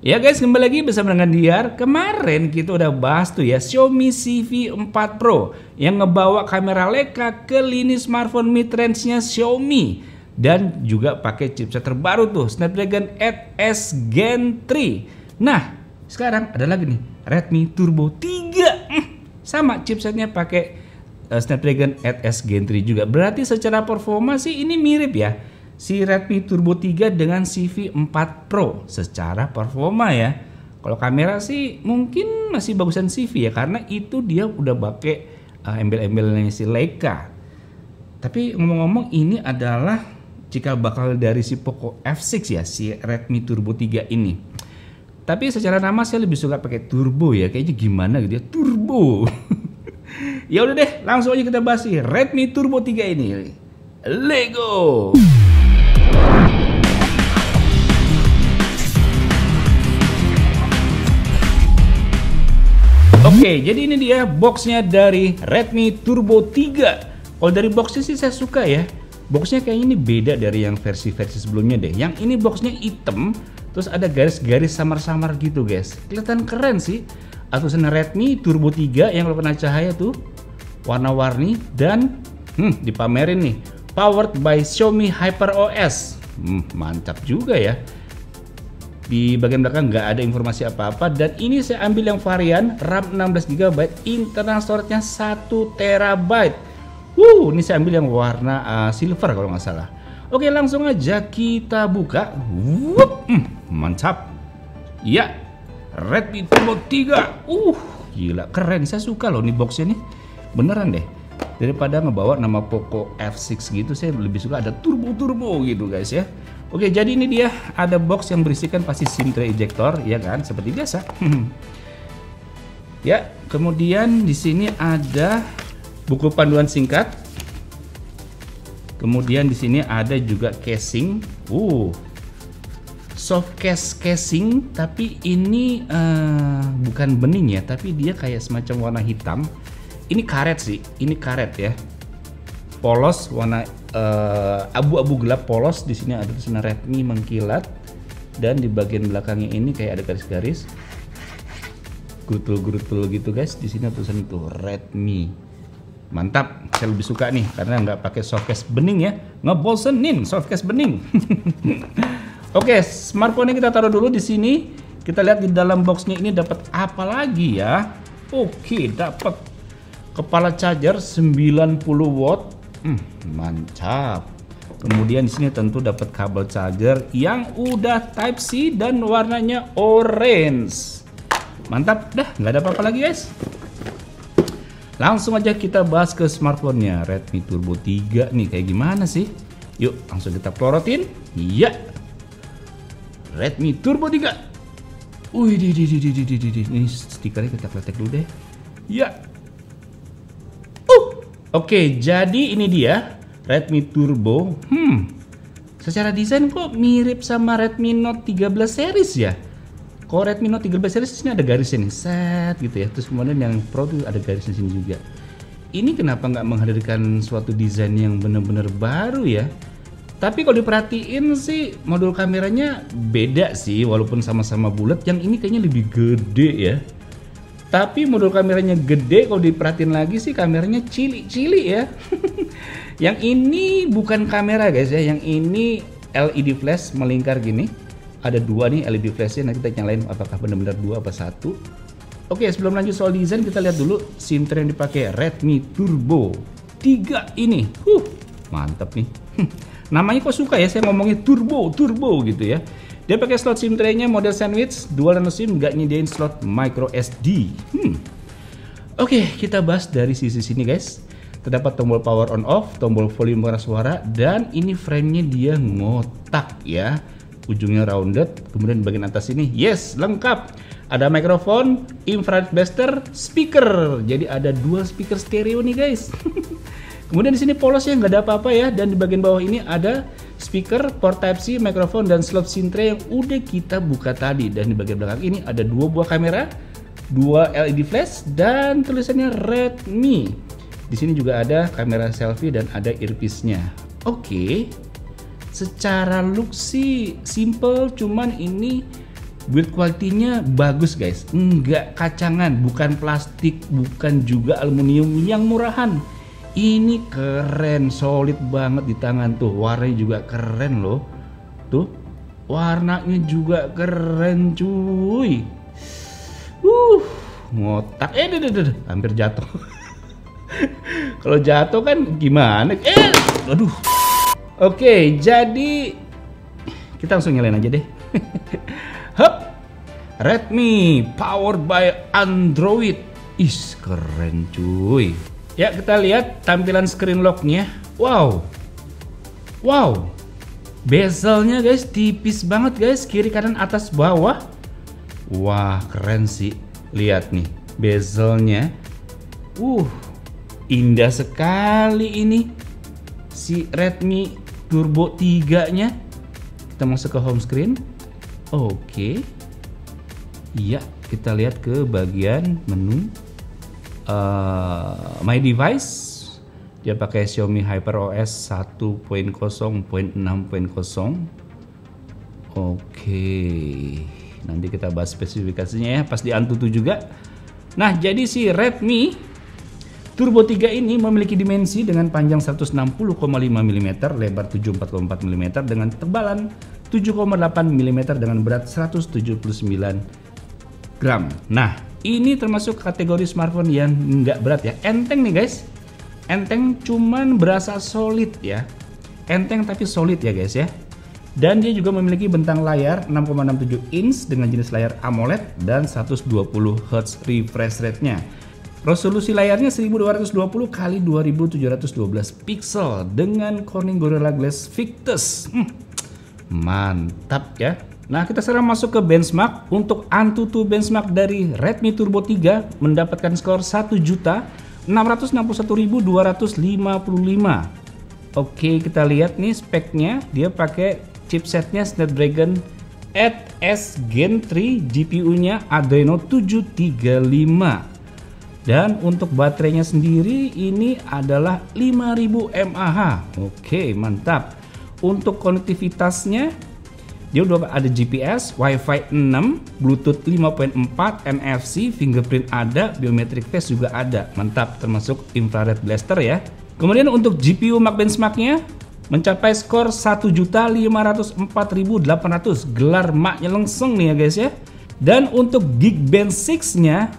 Ya guys, kembali lagi bersama dengan Diar. Kemarin kita udah bahas tuh ya Xiaomi CV4 Pro yang ngebawa kamera Leica ke lini smartphone mid-range-nya Xiaomi dan juga pakai chipset terbaru tuh Snapdragon 8S Gen 3. Nah, sekarang ada lagi nih Redmi Turbo 3. Hmm, sama chipsetnya pakai uh, Snapdragon 8S Gen 3 juga. Berarti secara performa sih ini mirip ya si Redmi Turbo 3 dengan CV4 Pro secara performa ya. Kalau kamera sih mungkin masih bagusan CV ya karena itu dia udah pakai uh, embel-embelnya si Leica. Tapi ngomong-ngomong ini adalah jika bakal dari si Poco F6 ya si Redmi Turbo 3 ini. Tapi secara nama saya lebih suka pakai turbo ya, kayaknya gimana gitu ya, turbo. ya udah deh, langsung aja kita bahas si Redmi Turbo 3 ini. Lego. Oke, jadi ini dia boxnya dari Redmi Turbo 3. Kalau dari boxnya sih saya suka ya. Boxnya kayaknya ini beda dari yang versi-versi sebelumnya deh. Yang ini boxnya hitam, terus ada garis-garis samar-samar gitu guys. Kelihatan keren sih. Atusan Redmi Turbo 3 yang kalau kena cahaya tuh warna-warni dan hmm, dipamerin nih. Powered by Xiaomi HyperOS. Hmm, mantap juga ya di bagian belakang nggak ada informasi apa-apa. Dan ini saya ambil yang varian RAM 16 GB internal storage-nya 1 TB Wuh, ini saya ambil yang warna uh, silver kalau nggak salah. Oke langsung aja kita buka. Wup, hmm, mantap. Ya, Redmi Turbo 3 Uh, gila keren. Saya suka loh nih boxnya nih. Beneran deh. Daripada ngebawa nama Poco F6 gitu saya lebih suka ada turbo-turbo gitu guys ya Oke, jadi ini dia ada box yang berisikan pasti SIM tray ejector, ya kan? Seperti biasa. ya, kemudian di sini ada buku panduan singkat. Kemudian di sini ada juga casing. Uh, soft case casing, tapi ini uh, bukan bening ya, tapi dia kayak semacam warna hitam. Ini karet sih, ini karet ya. Polos warna abu-abu uh, gelap polos. Di sini ada tulisan Redmi mengkilat. Dan di bagian belakangnya ini kayak ada garis-garis. Gutul-gutul gitu guys. Di sini tulisan itu Redmi. Mantap. Saya lebih suka nih karena nggak pakai softcase bening ya. Ngebosenin softcase bening. Oke okay, smartphone kita taruh dulu di sini. Kita lihat di dalam boxnya ini dapat apa lagi ya? Oke dapat kepala charger 90 watt Hmm, mantap. Kemudian di sini tentu dapat kabel charger yang udah Type C dan warnanya orange. Mantap, dah nggak ada apa-apa lagi guys. Langsung aja kita bahas ke smartphone-nya Redmi Turbo 3 nih kayak gimana sih? Yuk langsung kita pelorotin. Iya. Redmi Turbo 3. Wih, di, di, di, di, di, di, di. ini stikernya kita kletek dulu deh. Ya, Oke, jadi ini dia Redmi Turbo. Hmm, secara desain kok mirip sama Redmi Note 13 series ya? Kok Redmi Note 13 series sini ada garisnya nih, set gitu ya. Terus kemudian yang Pro tuh ada garisnya sini juga. Ini kenapa nggak menghadirkan suatu desain yang benar-benar baru ya? Tapi kalau diperhatiin sih modul kameranya beda sih walaupun sama-sama bulat. Yang ini kayaknya lebih gede ya. Tapi modul kameranya gede kalau diperhatiin lagi sih kameranya cili-cili ya. yang ini bukan kamera guys ya, yang ini LED flash melingkar gini. Ada dua nih LED flashnya, nanti kita nyalain apakah benar-benar dua apa satu. Oke, sebelum lanjut soal desain kita lihat dulu tray yang dipakai Redmi Turbo 3 ini. Huh, mantap nih. Namanya kok suka ya saya ngomongnya turbo, turbo gitu ya. Dia pakai slot SIM tray-nya model sandwich, dual nano SIM, nggak nyediain slot micro SD. Hmm. Oke, kita bahas dari sisi sini guys. Terdapat tombol power on off, tombol volume pengeras suara, dan ini frame-nya dia ngotak ya. Ujungnya rounded, kemudian bagian atas ini, yes, lengkap. Ada mikrofon, infrared blaster, speaker. Jadi ada dua speaker stereo nih guys. kemudian di sini polos ya, nggak ada apa-apa ya. Dan di bagian bawah ini ada speaker, port Type-C, mikrofon, dan slot SIM tray yang udah kita buka tadi. Dan di bagian belakang ini ada dua buah kamera, dua LED flash, dan tulisannya Redmi. Di sini juga ada kamera selfie dan ada earpiece-nya. Oke, okay. secara look sih simple, cuman ini Build quality-nya bagus guys, enggak kacangan, bukan plastik, bukan juga aluminium yang murahan. Ini keren, solid banget di tangan tuh, warnanya juga keren loh. Tuh, warnanya juga keren cuy. Uh, ngotak. Eh, deh, deh, hampir jatuh. Kalau jatuh kan gimana? Eh, aduh. Oke, jadi kita langsung nyalain aja deh. Hup. Redmi powered by Android. Is keren cuy. Ya kita lihat tampilan screen locknya. Wow. Wow. Bezelnya guys tipis banget guys. Kiri kanan atas bawah. Wah keren sih. Lihat nih bezelnya. Uh. Indah sekali ini. Si Redmi Turbo 3 nya. Kita masuk ke home screen. Oke. Iya, kita lihat ke bagian menu uh, My Device. Dia pakai Xiaomi HyperOS 1.0.6.0. Oke. Nanti kita bahas spesifikasinya ya pas di Antutu juga. Nah, jadi si Redmi Turbo 3 ini memiliki dimensi dengan panjang 160,5 mm, lebar 74,4 mm dengan tebalan 7,8 mm dengan berat 179 gram. Nah, ini termasuk kategori smartphone yang nggak berat ya. Enteng nih guys. Enteng cuman berasa solid ya. Enteng tapi solid ya guys ya. Dan dia juga memiliki bentang layar 6,67 inch dengan jenis layar AMOLED dan 120 Hz refresh rate-nya. Resolusi layarnya 1220 x 2712 pixel dengan Corning Gorilla Glass Victus. Hmm, Mantap ya. Nah, kita sekarang masuk ke benchmark. Untuk Antutu benchmark dari Redmi Turbo 3 mendapatkan skor 1.661.255. Oke, kita lihat nih speknya. Dia pakai chipsetnya Snapdragon 8S Gen 3, GPU-nya Adreno 735. Dan untuk baterainya sendiri ini adalah 5000 mAh. Oke, mantap. Untuk konektivitasnya dia udah ada GPS, WiFi 6, Bluetooth 5.4, NFC, fingerprint ada, biometric face juga ada. Mantap, termasuk infrared blaster ya. Kemudian untuk GPU Mac benchmarknya mencapai skor 1.504.800 gelar maknya lengseng nih ya guys ya. Dan untuk Geekbench 6-nya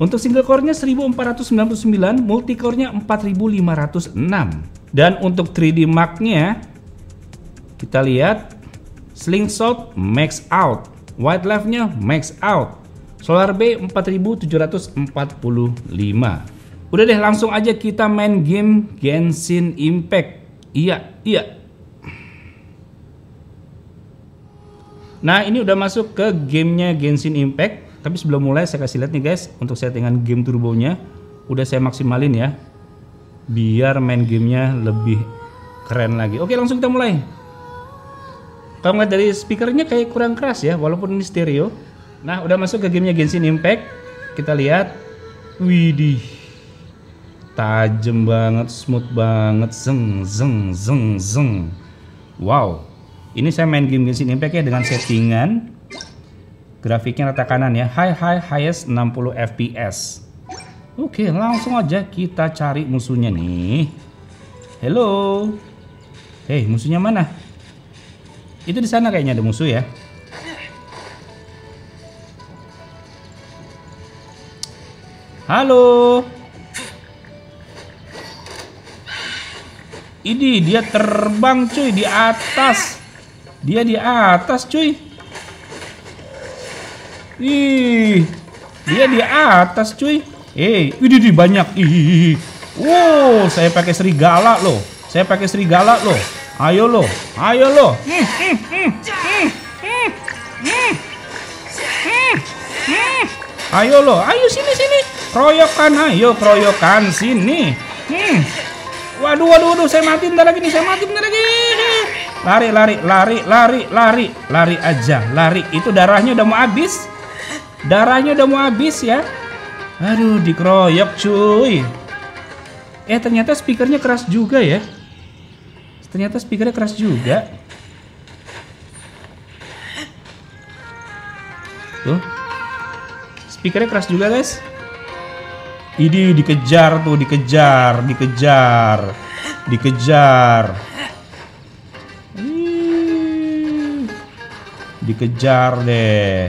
untuk single core-nya 1499, multi core-nya 4506. Dan untuk 3D Mark-nya kita lihat slingshot max out, white left-nya max out, solar B 4745. Udah deh langsung aja kita main game Genshin Impact. Iya, iya. Nah ini udah masuk ke gamenya Genshin Impact. Tapi sebelum mulai saya kasih lihat nih guys untuk settingan game turbonya udah saya maksimalin ya biar main gamenya lebih keren lagi. Oke langsung kita mulai. Kalau ngeliat dari speakernya kayak kurang keras ya, walaupun ini stereo. Nah, udah masuk ke gamenya Genshin Impact. Kita lihat. Widih. Tajem banget, smooth banget. Zeng, zeng, zeng, zeng. Wow. Ini saya main game Genshin Impact ya dengan settingan grafiknya rata kanan ya. High, high, highest 60 FPS. Oke, langsung aja kita cari musuhnya nih. Hello. Hei, musuhnya mana? Itu di sana kayaknya ada musuh ya. Halo. Ini dia terbang cuy di atas. Dia di atas cuy. Ih. Dia di atas cuy. Eh, ini di banyak. Ih. Wow, saya pakai serigala loh. Saya pakai serigala loh. Ayo lo, ayo lo. Ayo lo, ayo sini sini. Kroyokan, ayo kroyokan sini. Waduh, waduh, waduh, saya mati bentar lagi nih, saya mati bentar lagi. Lari, lari, lari, lari, lari, lari aja, lari. Itu darahnya udah mau habis. Darahnya udah mau habis ya. Aduh, dikeroyok cuy. Eh, ternyata speakernya keras juga ya. Ternyata speakernya keras juga. Tuh. Speakernya keras juga guys. Ini dikejar tuh, dikejar, dikejar, dikejar. Dikejar deh.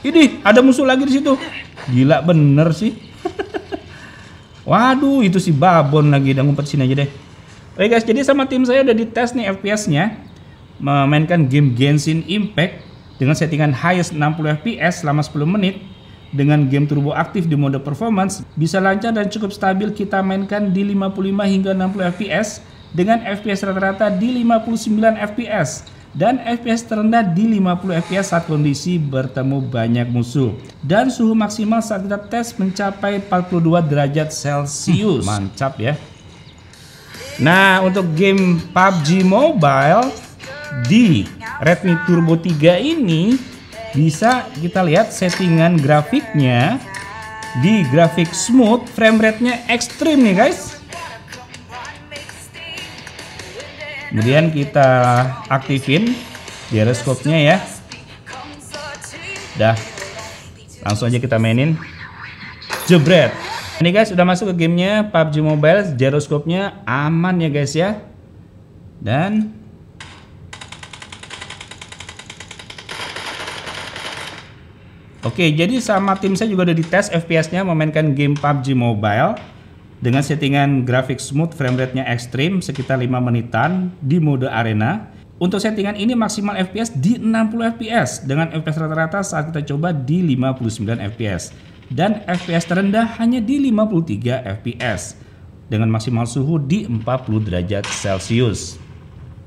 Ini ada musuh lagi di situ. Gila bener sih. Waduh, itu si Babon lagi udah ngumpet sini aja deh. Oke guys, jadi sama tim saya udah dites nih FPS-nya memainkan game Genshin Impact dengan settingan highest 60 fps selama 10 menit. Dengan game turbo aktif di mode performance bisa lancar dan cukup stabil kita mainkan di 55 hingga 60 fps dengan fps rata-rata di 59 fps dan fps terendah di 50 fps saat kondisi bertemu banyak musuh. Dan suhu maksimal saat kita tes mencapai 42 derajat celcius. Mantap ya. Nah untuk game PUBG Mobile di Redmi Turbo 3 ini bisa kita lihat settingan grafiknya. Di grafik smooth frame rate-nya ekstrim nih guys kemudian kita aktifin gyroscope-nya ya. Dah. Langsung aja kita mainin. Jebret. Ini guys udah masuk ke gamenya PUBG Mobile. Gyroscope-nya aman ya guys ya. Dan Oke, jadi sama tim saya juga udah dites FPS-nya memainkan game PUBG Mobile dengan settingan grafik smooth, frame rate-nya ekstrim sekitar 5 menitan di mode arena. Untuk settingan ini maksimal FPS di 60 FPS dengan FPS rata-rata saat kita coba di 59 FPS dan FPS terendah hanya di 53 FPS dengan maksimal suhu di 40 derajat Celcius.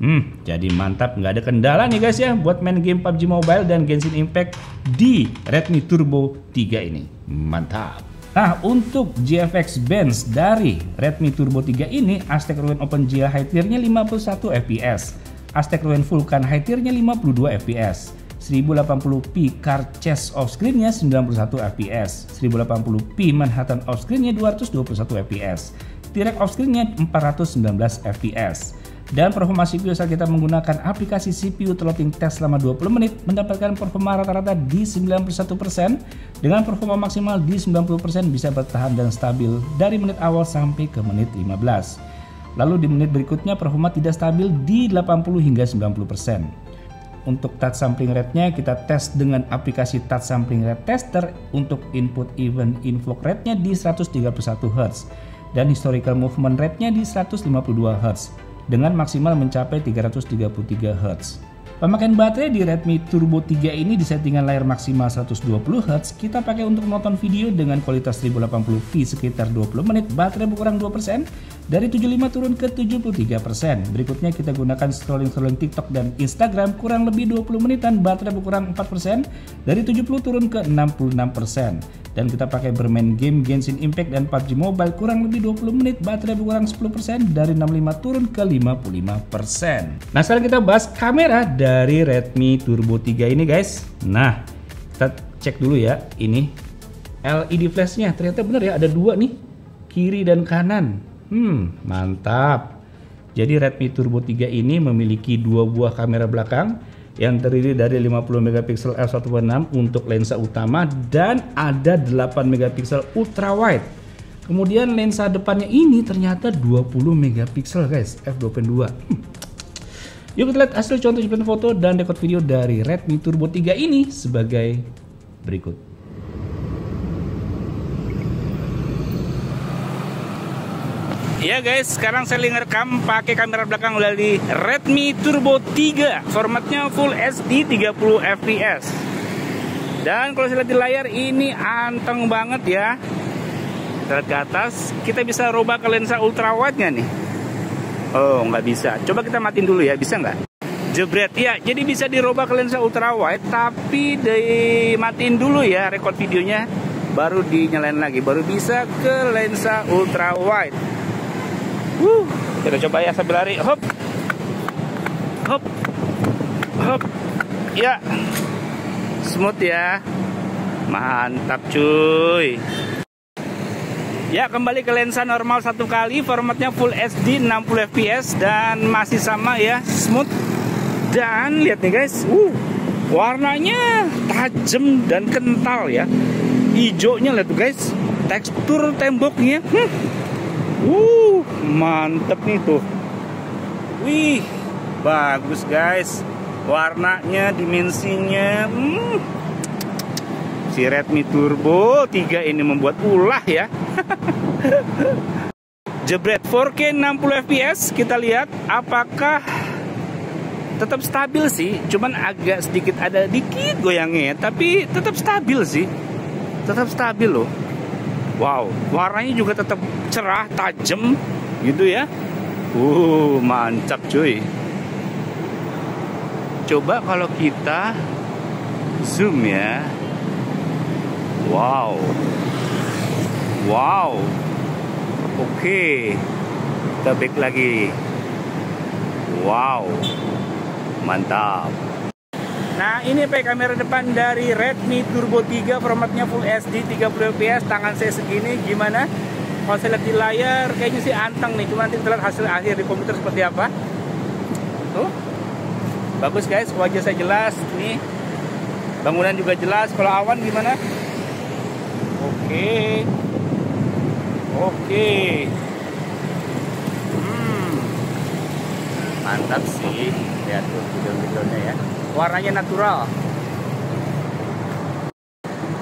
Hmm, jadi mantap nggak ada kendala nih guys ya buat main game PUBG Mobile dan Genshin Impact di Redmi Turbo 3 ini. Mantap. Nah, untuk GFX Benz dari Redmi Turbo 3 ini, Aztec Rewind OpenGL high tiernya 51 fps, Aztec Rewind Vulkan high tiernya 52 fps, 1080p car chase off screen-nya 91 fps, 1080p Manhattan off screen-nya 221 fps, T-Rex off screen-nya 419 fps. Dan performa CPU saat kita menggunakan aplikasi CPU throttling test selama 20 menit mendapatkan performa rata-rata di 91% dengan performa maksimal di 90% bisa bertahan dan stabil dari menit awal sampai ke menit 15. Lalu di menit berikutnya performa tidak stabil di 80 hingga 90%. Untuk touch sampling rate-nya kita tes dengan aplikasi touch sampling rate tester untuk input event inflow rate-nya di 131 Hz dan historical movement rate-nya di 152 Hz dengan maksimal mencapai 333 Hz. Pemakaian baterai di Redmi Turbo 3 ini di settingan layar maksimal 120 Hz, kita pakai untuk menonton video dengan kualitas 1080p sekitar 20 menit, baterai berkurang 2%, dari 75 turun ke 73%. Berikutnya kita gunakan scrolling-scrolling TikTok dan Instagram kurang lebih 20 menitan, baterai berkurang 4%, dari 70 turun ke 66% dan kita pakai bermain game Genshin Impact dan PUBG Mobile kurang lebih 20 menit baterai berkurang 10% dari 65 turun ke 55%. Nah sekarang kita bahas kamera dari Redmi Turbo 3 ini guys. Nah kita cek dulu ya ini LED flashnya ternyata benar ya ada dua nih kiri dan kanan. Hmm mantap. Jadi Redmi Turbo 3 ini memiliki dua buah kamera belakang yang terdiri dari 50 megapiksel f1.6 untuk lensa utama dan ada 8 megapiksel ultra wide. Kemudian lensa depannya ini ternyata 20 megapiksel guys, f2.2. Hmm. Yuk kita lihat hasil contoh jepretan foto dan dekod video dari Redmi Turbo 3 ini sebagai berikut. Ya guys, sekarang saya ngerekam pakai kamera belakang dari Redmi Turbo 3. Formatnya Full HD 30 fps. Dan kalau saya lihat di layar ini anteng banget ya. Kita lihat ke atas, kita bisa rubah ke lensa ultra wide nggak nih? Oh, nggak bisa. Coba kita matiin dulu ya, bisa nggak? Jebret, ya. Jadi bisa dirubah ke lensa ultra wide, tapi dimatiin dulu ya record videonya, baru dinyalain lagi, baru bisa ke lensa ultra wide. Wuh, kita coba ya sambil lari. Hop. Hop. Hop. Ya. Smooth ya. Mantap cuy. Ya kembali ke lensa normal satu kali formatnya Full HD 60 fps dan masih sama ya smooth Dan lihat nih guys, uh, warnanya tajam dan kental ya. Hijaunya lihat tuh guys, tekstur temboknya. Hmm. Uh, mantep nih tuh. Wih, bagus guys. Warnanya, dimensinya. Hmm. Si Redmi Turbo 3 ini membuat ulah ya. Jebret 4K 60 fps kita lihat apakah tetap stabil sih, cuman agak sedikit ada dikit goyangnya, tapi tetap stabil sih. Tetap stabil loh. Wow, warnanya juga tetap cerah, tajam gitu ya. Uh, mantap cuy. Coba kalau kita zoom ya. Wow. Wow. Oke. Kita back lagi. Wow. Mantap. Nah ini pak kamera depan dari Redmi Turbo 3 formatnya Full HD 30 fps tangan saya segini gimana? Kalau lihat di layar kayaknya sih anteng nih. Cuma nanti kita lihat hasil akhir di komputer seperti apa. Tuh. Bagus guys. Wajah saya jelas. Nih bangunan juga jelas. Kalau awan gimana? Oke. Oke. Hmm. Mantap sih. Lihat tuh video-videonya ya warnanya natural.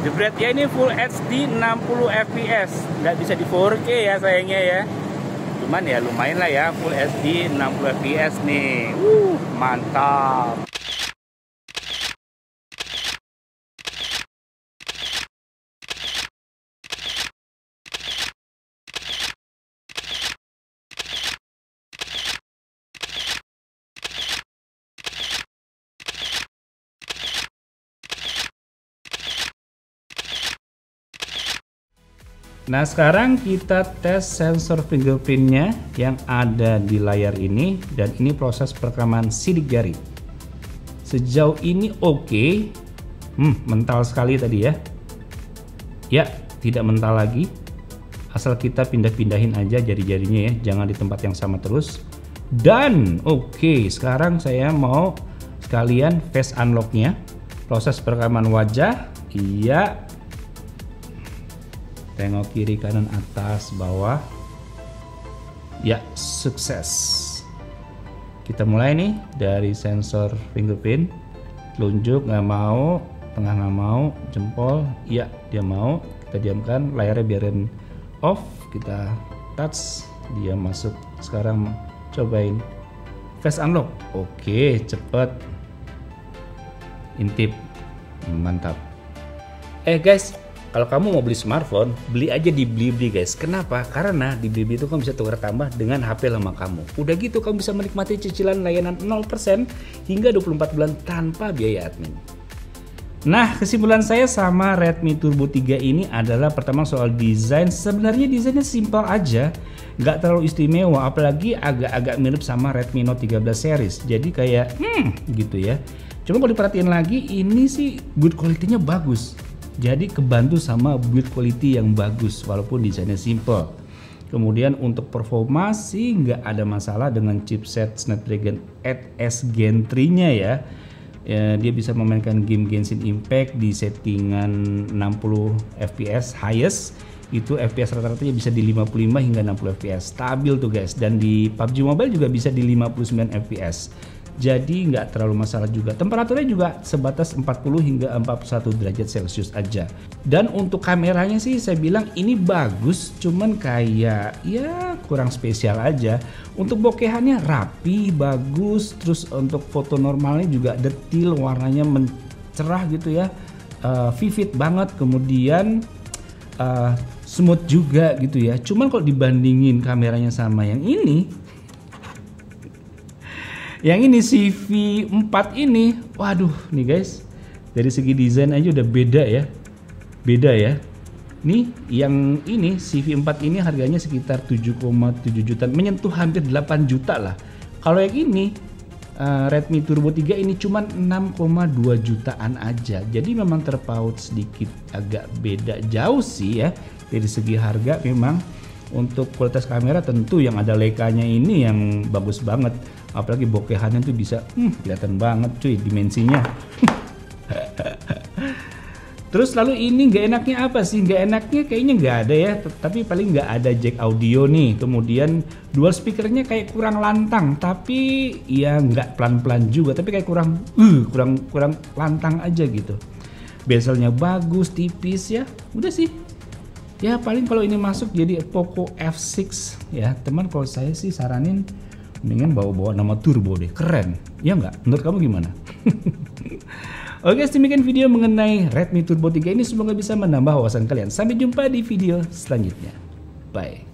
Jebret ya ini full HD 60 fps nggak bisa di 4K ya sayangnya ya. Cuman ya lumayan lah ya full HD 60 fps nih. Uh, mantap Nah sekarang kita tes sensor fingerprintnya yang ada di layar ini dan ini proses perekaman sidik jari. Sejauh ini oke, okay. hmm, mental sekali tadi ya. Ya, tidak mental lagi. Asal kita pindah-pindahin aja jari-jarinya ya, jangan di tempat yang sama terus. Dan oke, okay, sekarang saya mau sekalian face unlocknya. Proses perekaman wajah, iya tengok kiri kanan atas bawah. Ya sukses. Kita mulai nih dari sensor fingerprint. Telunjuk nggak mau. Tengah nggak mau. Jempol. Ya dia mau. Kita diamkan. Layarnya biarin off. Kita touch. Dia masuk. Sekarang cobain face unlock. Oke cepet. Intip. Mantap. Eh guys kalau kamu mau beli smartphone, beli aja di Blibli guys. Kenapa? Karena di Blibli itu kamu bisa tukar tambah dengan HP lama kamu. Udah gitu kamu bisa menikmati cicilan layanan 0% hingga 24 bulan tanpa biaya admin. Nah, kesimpulan saya sama Redmi Turbo 3 ini adalah pertama soal desain. Sebenarnya desainnya simpel aja, nggak terlalu istimewa, apalagi agak-agak mirip sama Redmi Note 13 series. Jadi kayak, hmm, gitu ya. Cuma kalau diperhatiin lagi, ini sih good quality-nya bagus jadi kebantu sama build quality yang bagus walaupun desainnya simple. Kemudian untuk performa sih nggak ada masalah dengan chipset Snapdragon 8S Gen 3-nya ya. ya. Dia bisa memainkan game Genshin Impact di settingan 60 fps highest itu FPS rata-ratanya bisa di 55 hingga 60 fps stabil tuh guys dan di PUBG Mobile juga bisa di 59 fps jadi nggak terlalu masalah juga. Temperaturnya juga sebatas 40 hingga 41 derajat Celcius aja. Dan untuk kameranya sih saya bilang ini bagus, cuman kayak ya kurang spesial aja. Untuk bokehannya rapi, bagus, terus untuk foto normalnya juga detail, warnanya mencerah gitu ya. Uh, vivid banget, kemudian uh, smooth juga gitu ya. Cuman kalau dibandingin kameranya sama yang ini, yang ini CV4 ini, waduh nih guys, dari segi desain aja udah beda ya. Beda ya. Nih yang ini CV4 ini harganya sekitar 7,7 juta, menyentuh hampir 8 juta lah. Kalau yang ini uh, Redmi Turbo 3 ini cuma 6,2 jutaan aja. Jadi memang terpaut sedikit agak beda jauh sih ya. Dari segi harga memang untuk kualitas kamera tentu yang ada lekanya ini yang bagus banget apalagi bokehannya tuh bisa hmm, kelihatan banget cuy dimensinya Terus lalu ini nggak enaknya apa sih? Nggak enaknya kayaknya nggak ada ya, tapi paling nggak ada jack audio nih. Kemudian dual speakernya kayak kurang lantang, tapi ya nggak pelan-pelan juga, tapi kayak kurang, uh, kurang kurang lantang aja gitu. Bezelnya bagus, tipis ya. Udah sih. Ya paling kalau ini masuk jadi Poco F6 ya, teman kalau saya sih saranin mendingan bawa-bawa nama turbo deh, keren. Ya nggak? Menurut kamu gimana? Oke, demikian video mengenai Redmi Turbo 3 ini semoga bisa menambah wawasan kalian. Sampai jumpa di video selanjutnya. Bye.